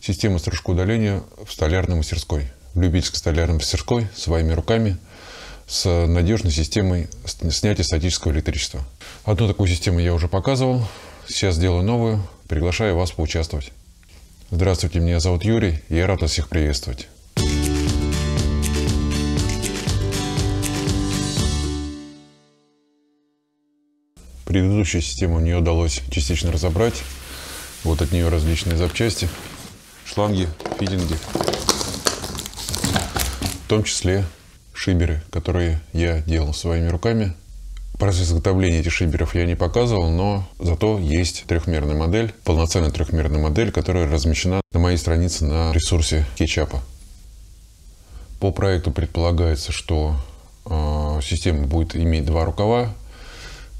Система стружкоудаления в столярной мастерской. В любительской столярной мастерской своими руками с надежной системой снятия статического электричества. Одну такую систему я уже показывал. Сейчас сделаю новую. Приглашаю вас поучаствовать. Здравствуйте, меня зовут Юрий, и я рад вас всех приветствовать. Предыдущую систему мне удалось частично разобрать. Вот от нее различные запчасти, шланги, фитинги. В том числе шиберы, которые я делал своими руками. Процесс изготовления этих шиберов я не показывал, но зато есть трехмерная модель, полноценная трехмерная модель, которая размещена на моей странице на ресурсе кетчапа. По проекту предполагается, что э, система будет иметь два рукава,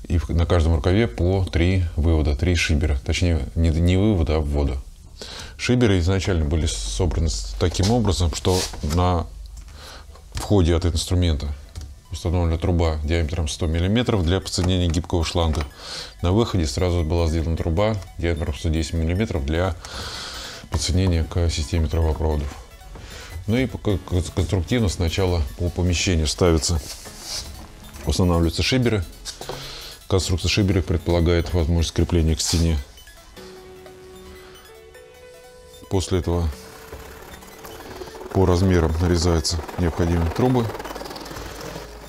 и на каждом рукаве по три вывода, три шибера. Точнее, не, не вывода, а ввода. Шиберы изначально были собраны таким образом, что на входе от инструмента установлена труба диаметром 100 мм для подсоединения гибкого шланга. На выходе сразу была сделана труба диаметром 110 мм для подсоединения к системе трубопроводов. Ну и конструктивно сначала по помещению ставятся, устанавливаются шиберы, Конструкция шиберов предполагает возможность крепления к стене. После этого по размерам нарезаются необходимые трубы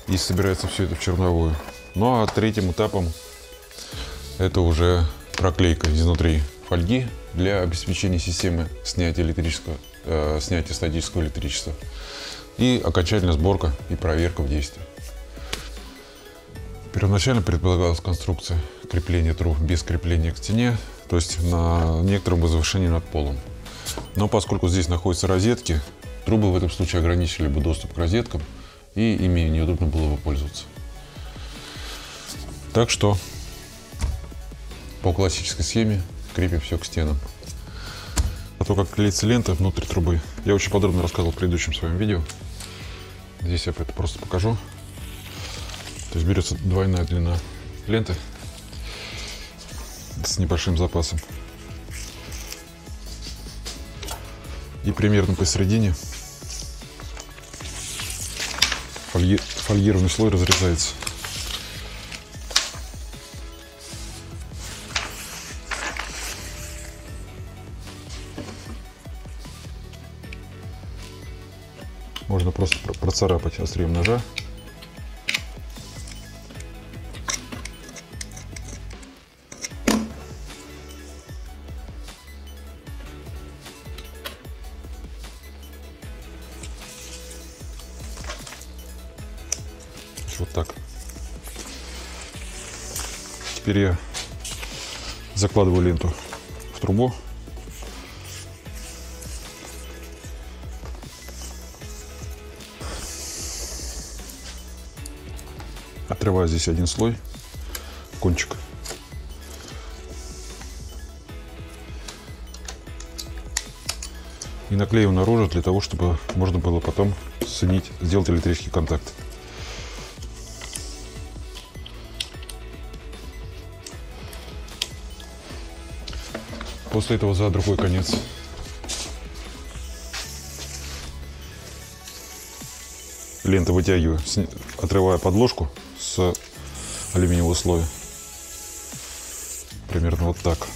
и собирается все это в черновую. Ну а третьим этапом это уже проклейка изнутри фольги для обеспечения системы снятия электрического, э, снятия статического электричества и окончательная сборка и проверка в действии. Первоначально предполагалась конструкция крепления труб без крепления к стене, то есть на некотором возвышении над полом. Но поскольку здесь находятся розетки, трубы в этом случае ограничили бы доступ к розеткам, и ими неудобно было бы пользоваться. Так что по классической схеме крепим все к стенам. А то, как клеится лента внутри трубы, я очень подробно рассказывал в предыдущем своем видео. Здесь я это просто покажу. То есть берется двойная длина ленты с небольшим запасом. И примерно посередине фольги, фольгированный слой разрезается. Можно просто процарапать острием ножа Теперь я закладываю ленту в трубу. Отрываю здесь один слой, кончик. И наклеиваю наружу для того, чтобы можно было потом соединить, сделать электрический контакт. После этого за другой конец. Лента вытягиваю, отрывая подложку с алюминиевого слоя. Примерно вот так.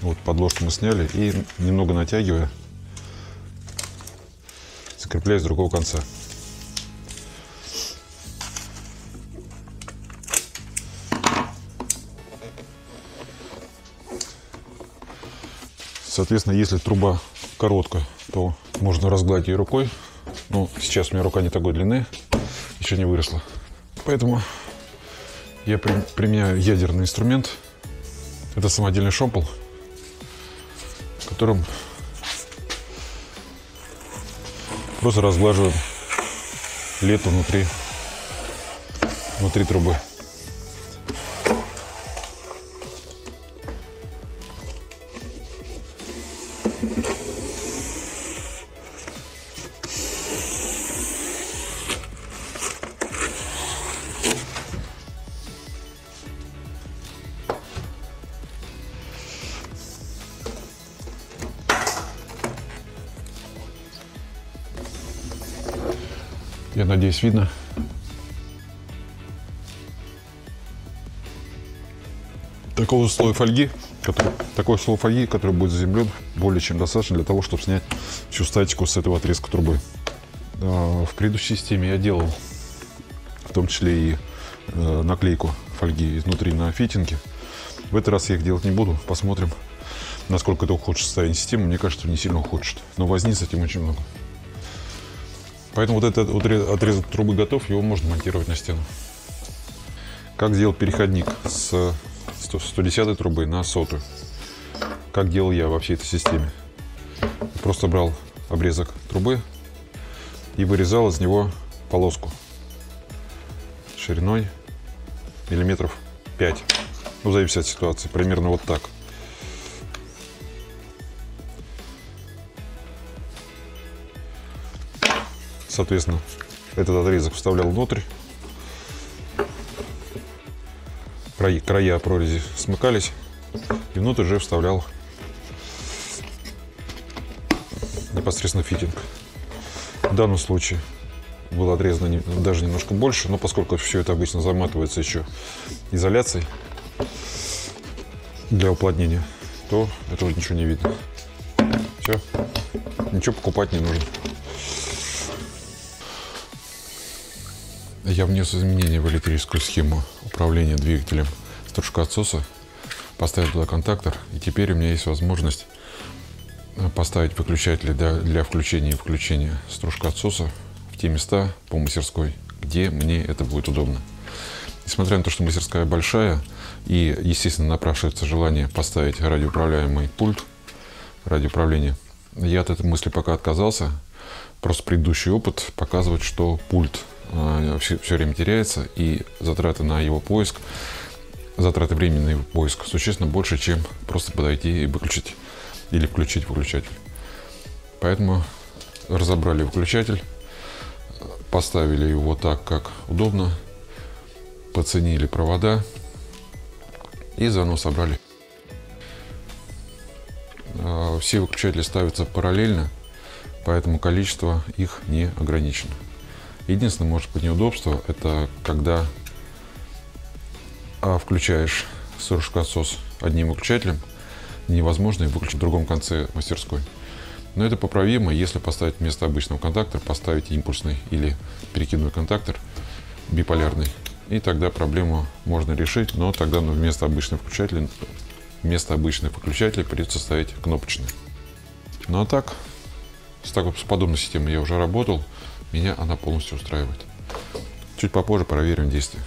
Вот подложку мы сняли и немного натягивая, закрепляю с другого конца. Соответственно, если труба короткая, то можно разгладить ее рукой. Но сейчас у меня рука не такой длины, еще не выросла. Поэтому я применяю ядерный инструмент. Это самодельный шомпол, которым просто разглаживаем лету внутри, внутри трубы. Надеюсь, видно. Такого слоя фольги, который, такой слой фольги, который будет заземлен, более чем достаточно для того, чтобы снять всю статику с этого отрезка трубы. А, в предыдущей системе я делал в том числе и э, наклейку фольги изнутри на фитинге. В этот раз я их делать не буду. Посмотрим, насколько это ухудшит состояние системы. Мне кажется, не сильно ухудшит. Но возни с этим очень много. Поэтому вот этот отрезок трубы готов, его можно монтировать на стену. Как сделать переходник с 110 трубы на сотую? Как делал я во всей этой системе? Просто брал обрезок трубы и вырезал из него полоску шириной миллиметров 5. Ну, в зависимости от ситуации. Примерно вот так. Соответственно, этот отрезок вставлял внутрь. Края прорези смыкались. И внутрь уже вставлял непосредственно фитинг. В данном случае было отрезано даже немножко больше, но поскольку все это обычно заматывается еще изоляцией для уплотнения, то этого ничего не видно. Все, ничего покупать не нужно. Я внес изменения в электрическую схему управления двигателем стружка отсоса, поставил туда контактор, и теперь у меня есть возможность поставить выключатели для, для включения и выключения стружка отсоса те места по мастерской, где мне это будет удобно. Несмотря на то, что мастерская большая, и, естественно, напрашивается желание поставить радиоуправляемый пульт, радиоуправления, я от этой мысли пока отказался. Просто предыдущий опыт показывает, что пульт э, все, все время теряется, и затраты на его поиск, затраты времени на его поиск существенно больше, чем просто подойти и выключить или включить выключатель. Поэтому разобрали выключатель, поставили его так, как удобно, поценили провода и заново собрали. А, все выключатели ставятся параллельно, поэтому количество их не ограничено. Единственное, может быть, неудобство, это когда а, включаешь сорушкосос одним выключателем, невозможно выключить в другом конце мастерской. Но это поправимо, если поставить вместо обычного контактора, поставить импульсный или перекидной контактор биполярный. И тогда проблему можно решить, но тогда ну, вместо обычных выключателей, вместо обычных выключателей придется ставить кнопочный. Ну а так, с, такой, с подобной системой я уже работал, меня она полностью устраивает. Чуть попозже проверим действие.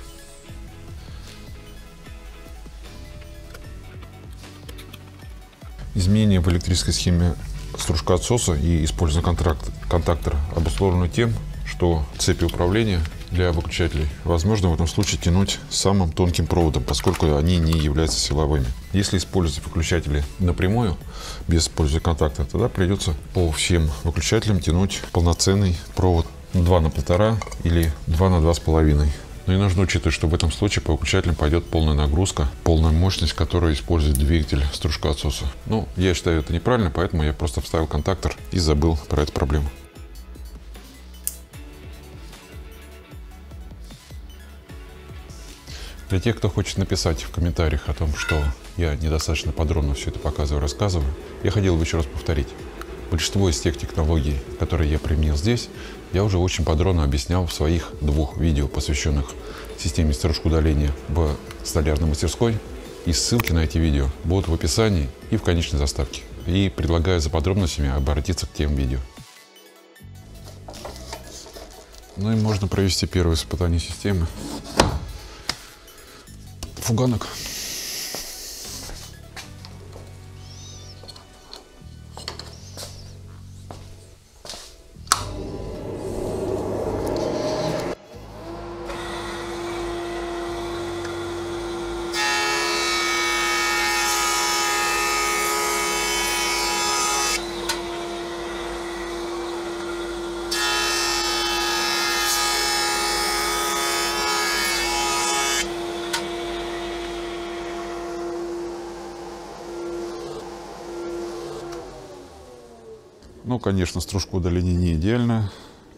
Изменения в электрической схеме стружка отсоса и использование контракт, контактора обусловлено тем, что цепи управления для выключателей возможно в этом случае тянуть самым тонким проводом, поскольку они не являются силовыми. Если использовать выключатели напрямую, без использования контакта, тогда придется по всем выключателям тянуть полноценный провод 2 на 1,5 или 2 на 2,5. Но и нужно учитывать, что в этом случае по выключателям пойдет полная нагрузка, полная мощность, которую использует двигатель стружка отсоса. Ну, я считаю это неправильно, поэтому я просто вставил контактор и забыл про эту проблему. Для тех, кто хочет написать в комментариях о том, что я недостаточно подробно все это показываю, рассказываю, я хотел бы еще раз повторить. Большинство из тех технологий, которые я применил здесь, я уже очень подробно объяснял в своих двух видео, посвященных системе стружку удаления в столярной мастерской. И ссылки на эти видео будут в описании и в конечной заставке. И предлагаю за подробностями обратиться к тем видео. Ну и можно провести первое испытание системы. Фуганок. Ну, конечно, стружка удаления не идеальная.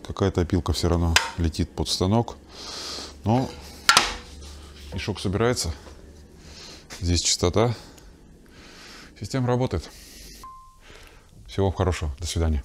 Какая-то опилка все равно летит под станок. Но мешок собирается. Здесь чистота. Система работает. Всего хорошего. До свидания.